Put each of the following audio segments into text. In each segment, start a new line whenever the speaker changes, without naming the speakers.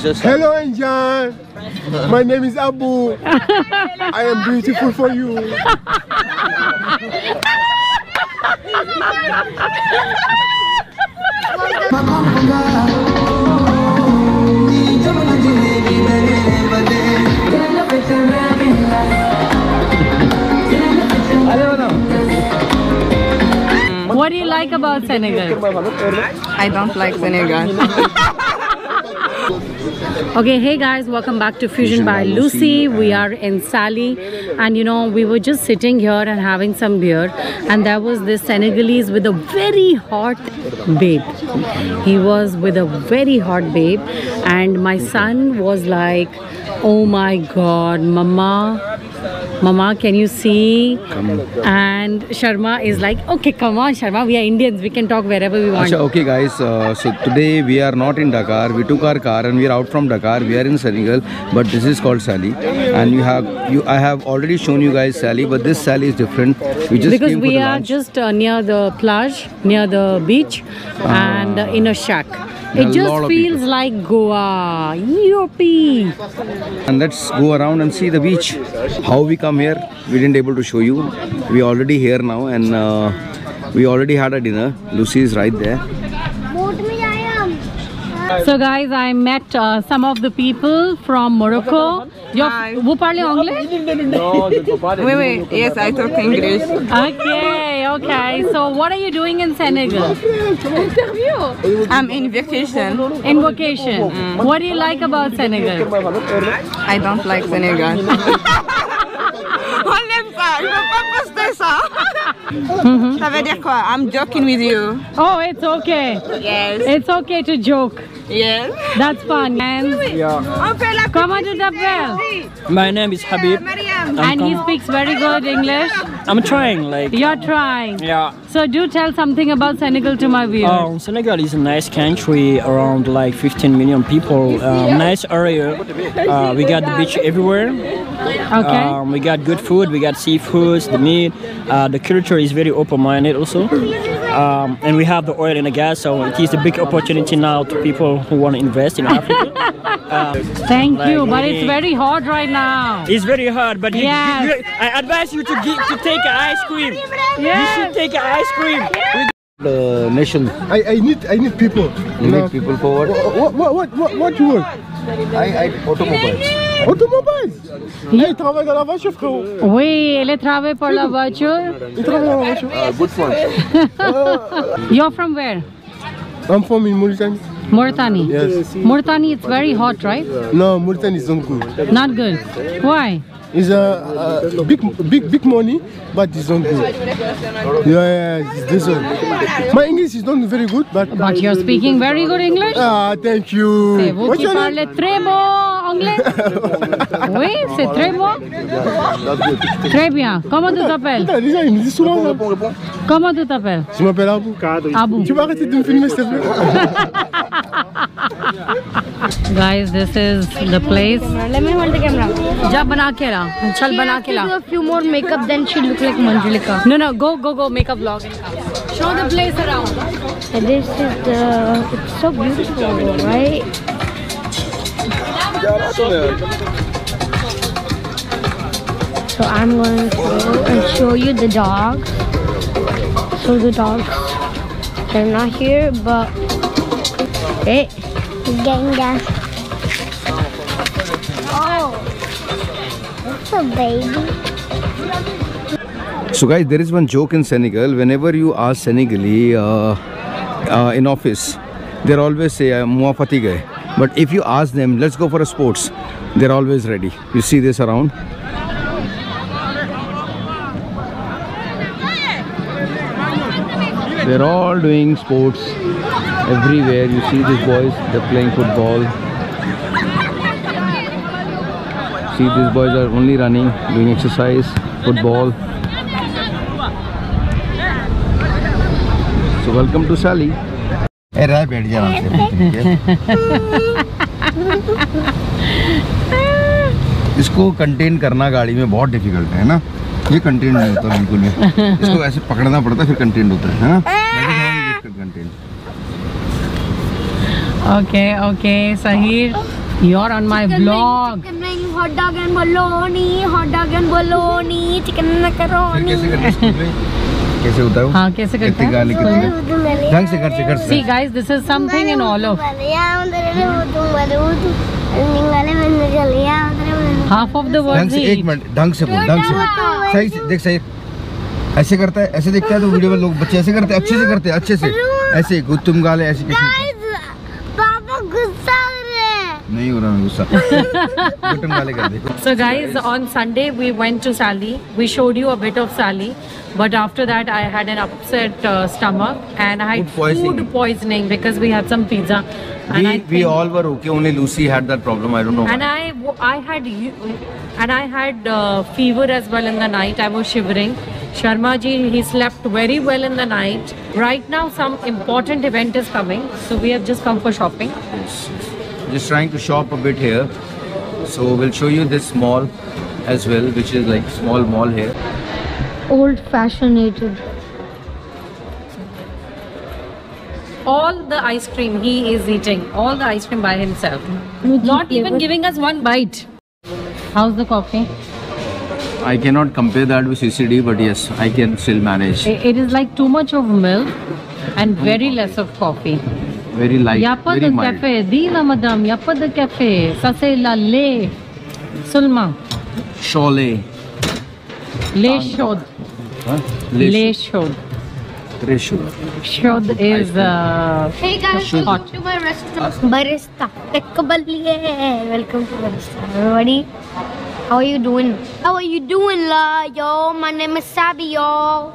Hello, Anjan. My name is Abu. I am beautiful for you.
What do you like about Senegal?
I don't like Senegal.
Okay, hey guys, welcome back to Fusion by Lucy. We are in Saly, and you know, we were just sitting here and having some beer, and there was this Senegalese with a very hot babe. He was with a very hot babe, and my son was like, Oh my god, Mama. Mama, can you see? And Sharma is like, okay, come on, Sharma, we are Indians, we can talk wherever we want.
Acha, okay guys, uh, so today we are not in Dakar. We took our car and we are out from Dakar. We are in Senegal, but this is called Saly. And you have you I have already shown you guys Saly, but this Saly is different. We just
because we are
lunch.
just uh, near the plage, near the beach, and uh, in a shack. It
a
just feels like Goa. Yoppee!
and let's go around and see the beach. How we come here, we didn't able to show you. We already here now and uh, we already had a dinner. Lucy is right there.
So guys, I met uh, some of the people from Morocco. You're,
Hi.
vous parlez anglais?
wait, wait. Yes, I talk English.
Okay, okay. So what are you doing in Senegal?
I'm in vacation.
In vacation.
Mm.
What do you like about Senegal?
I don't like Senegal. Enlève ça, je veux pas poster ça. Ça veut dire quoi? I'm joking with you.
Oh, it's okay.
Yes.
It's okay to joke.
Yes.
That's fun. And
On fait la
comment tu t'appelles?
My name is Habib.
Mariam.
And he speaks very good English.
I'm trying, like,
You're trying.
yeah.
So do tell something about Senegal to my viewers.
Um, Senegal is a nice country, around like 15 million people. Um, nice area. Uh, we got the beach everywhere.
okay.
Um, we got good food. We got seafoods, the meat. Uh, the culture is very open-minded also. Um, and we have the oil and the gas, so it is a big opportunity now to people who want to invest in Africa.
Thank
like
you. But it's very hot right now.
It's very hard, but you,
Yes.
you- I advise you to get, to take an ice cream. You should take an ice cream.
The nation.
I, I need I need people.
You need people for what?
What what what what, what you want?
I, I automobiles.
Automobiles. Hey, il travaille dans la voiture, frérot.
Oui, il travaille pour la voiture.
Il travaille dans la voiture.
Uh, good fun.
You're from where?
I'm from in Mauritania.
Mauritania.
Yes.
Mauritania, it's very hot, right?
No, Mauritania is not good.
Not good. Why?
It's a, a big, big, big money, but it's not good. Yeah, yeah, it's this one. My English is not very good, but.
But you're speaking very good English.
Ah, thank you.
C'est vous
What's
qui
your name?
Anglais. Oui, c'est très bon. Très bien. Comment tu t'appelles
Putain, les me disent souvent ça.
Comment tu t'appelles
Je m'appelle Abou.
Abou.
Tu peux arrêter de me filmer, s'il te plaît
Guys, this is the place.
Let me hold the camera.
के ला चल
She
बना
has to do a few more makeup, then she look like Manjulika.
No, no, go, go, go, make a vlog. Show the place around.
And this is the. It's so beautiful, right? So I'm going to go and show you the dogs. So the dogs, they're not here, but hey, Genga. Oh, that's a baby.
So guys, there is one joke in Senegal. Whenever you ask Senegalese uh, uh, in office, they always say "Moi fatigué." But if you ask them, "Let's go for a sports," they're always ready. You see this around. They're all doing sports everywhere. You see these boys, they're playing football. See, these boys are only running, doing exercise, football. So welcome to Saly.
रह बैठ जा से
इसको contain करना गाड़ी में बहुत difficult है ना? ये कंटेन नहीं होता बिल्कुल भी। इसको ऐसे पकड़ना पड़ता फिर कंटेन होता है ना? Okay
okay Sahir you are on my
blog hot dog and baloney hot dog and baloney chicken macaroni
कैसे हैं होता है
हाँ कैसे करते
गाली
हैं
ढंग से कर से कर सी।
Guys this is something in all of half of the words words
एक मिनट ढंग से बोल ढंग से। बोल सही से देख सही। ऐसे करता है ऐसे दिखता है तो वीडियो में लोग बच्चे ऐसे करते हैं अच्छे से करते हैं अच्छे से। ऐसे गुत्तुम गाले ऐसे कैसे नहीं हो रहा मैं गुस्सा बटन वाले कर देखो
so guys on Sunday we went to Sally we showed you a bit of Sally but after that I had an upset stomach and I
food poisoning
because we had some pizza And
we, we all were okay. Only Lucy had that problem. I don't know.
And
why.
I, I had, and I had uh, fever as well in the night. I was shivering. Sharma ji, he slept very well in the night. Right now, some important event is coming, so we have just come for shopping. Yes, yes.
Just trying to shop a bit here so we'll show you this mall as well which is like small mall here
Old fashioned.
All the ice cream he is eating, all the ice cream by himself, not even giving us one bite. How's the coffee?
I cannot compare that with CCD but yes I can still manage
It is like too much of milk and very less of coffee.
Very light
Yappa
very
the
mild
cafe, Dina madam, Yappa the cafe, Sasela le, Sulma,
Cholet
le shod,
huh?
le shod.
Reshu.
Shod is uh,
Hey guys,
Hot.
welcome to my restaurant. Barista. Welcome to Barista. Everybody, how are you doing? How are you doing, la? Yo, my name is Sabi, yo.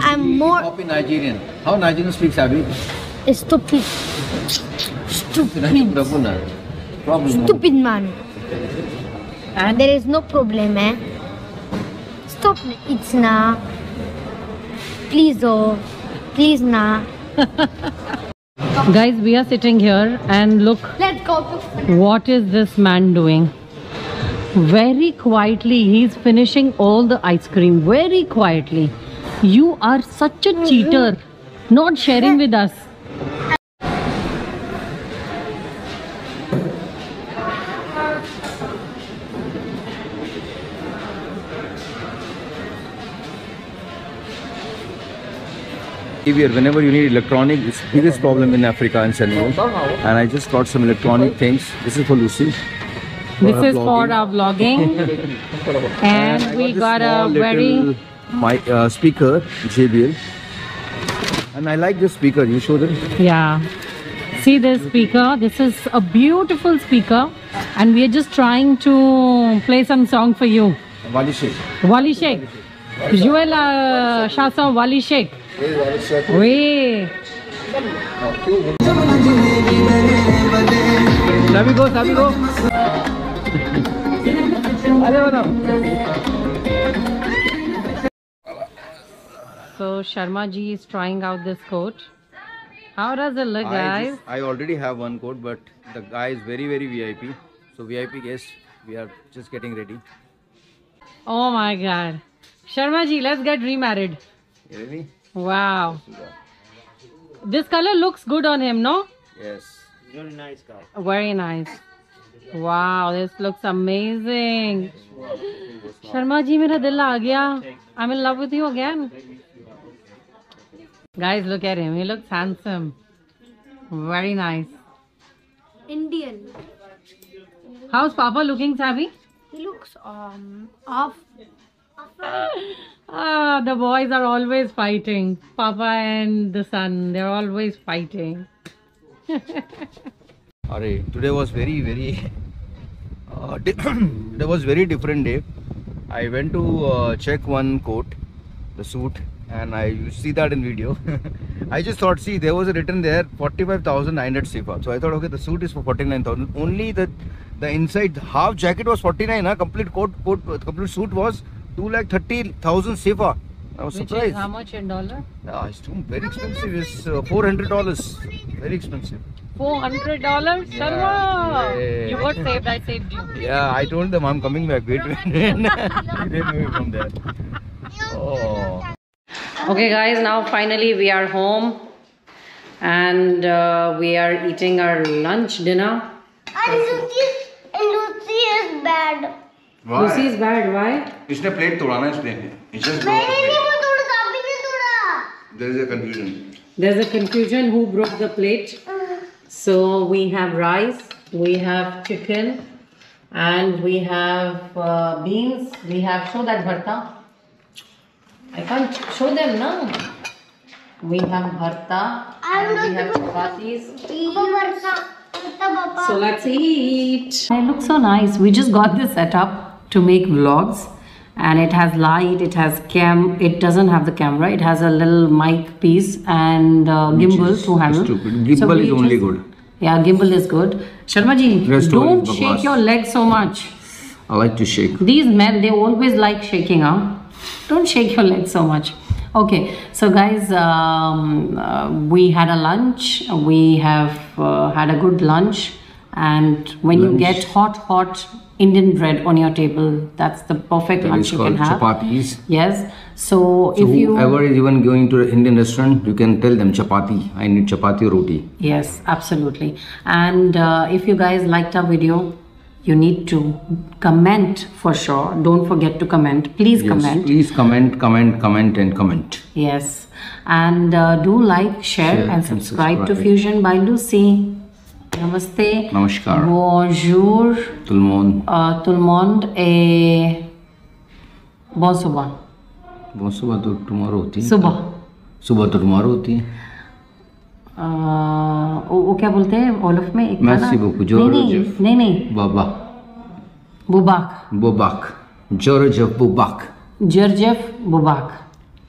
I'm more
Copy Nigerian. How Nigerian speak Sabi?
Stupid. Stupid.
Problem.
Stupid man.
and
There is no problem, eh? Stop. It's na. Please, oh. Please, na.
guys, we are sitting here and look
Let's go.
what is this man doing. Very quietly, he's finishing all the ice cream. Very quietly. You are such a cheater, not sharing with us.
Whenever you need electronic, it's biggest problem in Africa and Senegal. And I just got some electronic things. This is for Lucy.
This
her
is for our vlogging. and
I
we
this
got a very
mic, uh, speaker, JBL. And I like this speaker. You show them.
Yeah. See this speaker? This is a beautiful speaker. And we are just trying to play some song for you.
Wally Seck.
Wally Seck. Joel uh, chanson Wally Seck.
Sabi go, Sabi go.
So Sharma ji is trying out this coat. How does it look,
I,
guys?
just, I already have one coat, but the guy is very, very VIP. So VIP guest, we are just getting ready.
Oh my god. Sharma ji, let's get remarried.
Ready?
Wow. This color looks good on him, no?
Yes.
Very nice. Color. Very nice. Wow, this looks amazing. Sharma ji, mera dil aa gaya. I'm in love with you again. Guys, look at him. He looks handsome. Very nice.
Indian.
How's Papa looking, Sabi?
He looks um off.
Ah, the boys are always fighting. Papa and the son, they're always fighting.
Arey, today was very, very. Uh, there was very different day. I went to uh, check one coat, the suit, and I you see that in video. I just thought, see, there was a written there, forty-five thousand nine hundred CFA. So I thought, okay, the suit is for forty-nine thousand. Only the the inside half jacket was forty-nine. Huh? Complete coat, coat, complete suit was two lakh thirty thousand CFA. I was
Which
surprised.
is how much in dollar?
Yeah, it's too very expensive. It's uh, four hundred dollars. Very expensive.
Four hundred dollars, Sharma.
Yeah.
You got saved. I saved you.
Yeah, I told them I'm coming back. Wait, wait. Get away from there. Oh.
Okay, guys. Now finally we are home, and uh, we are eating our lunch dinner.
Lucy is bad.
Why?
इसने plate तोड़ा ना इसने It's just
मैंने नहीं वो थोड़ा सा भी नहीं थोड़ा
there is a confusion
There's a confusion who broke the plate. So we have rice, we have chicken, and we have uh, beans. We have show that bharta. I can't show them now. We have bharta and we have chapatis.
वर्षा पापा
So let's eat. It looks so nice. We just got this set up to make vlogs. And it has light, it has cam, it doesn't have the camera, it has a little mic piece and uh, gimbal to handle.
stupid. Gimbal
we
is only
just-
good.
Yeah, gimbal is good. Sharma ji,
Rest
don't shake your legs so much.
I like to shake
These men, they always like shaking, huh? Don't shake your legs so much. Okay, so guys, um, uh, we had a lunch. We have uh, had a good lunch. And when you get hot, hot Indian bread on your table, that's the perfect
that
lunch you can have.
chapatis
Yes. So,
so
if you.
whoever is even going to an Indian restaurant you can tell them chapati I need chapati roti
Yes, absolutely. And uh, if you guys liked our video, you need to comment for sure. Don't forget to comment. Please
yes
comment.
please comment comment comment and comment
Yes. And uh, do like, share,
Share
and
and
subscribe to. Fusion by Lucy. नमस्ते।
नमस्कार।
Bonjour
tout तुलमोंड ए
uh, सुबह bon
सुबह तो tomorrow होती है।
सुबह।
सुबह तो टुमारो होती है।
आ, वो, वो क्या बोलते हैं? ओलफ में एक
मैसी
बुक
ज़ोर
नहीं नहीं नहीं
बाबा।
बुबाक।
बुबाक। जोरजेफ बुबाक।
जोरजेफ बुबाक।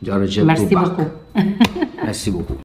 जोरजेफ
बुबाक।
मैसी
बुक
मैसी बुक